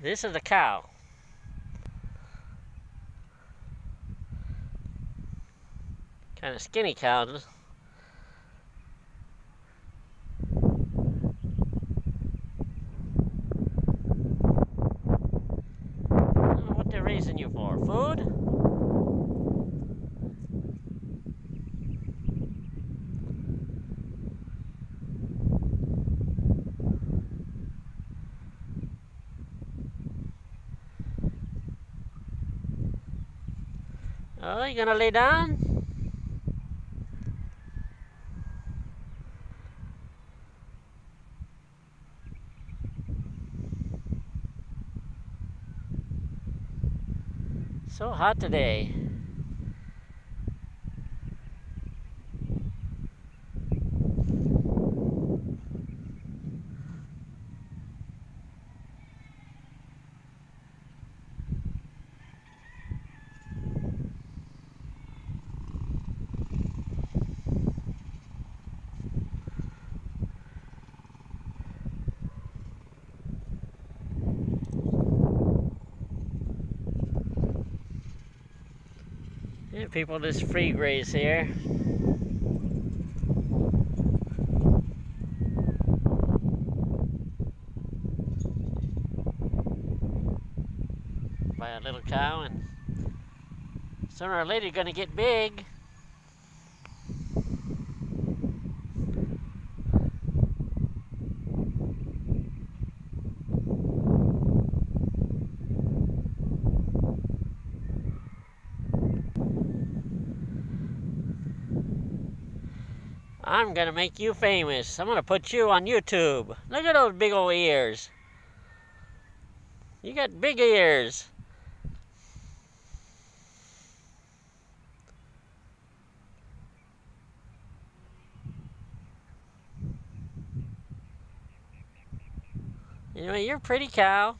This is a cow. Kind of skinny cow. What they're raising you for? Food? Oh, you gonna lay down? So hot today. Yeah, people just free graze here. Buy a little cow and sooner or later gonna get big. I'm gonna make you famous. I'm gonna put you on YouTube. Look at those big old ears. You got big ears. Anyway, you're a pretty cow.